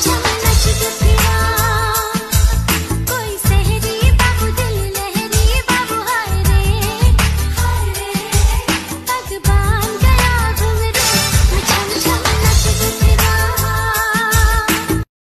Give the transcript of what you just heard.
Chama na atitude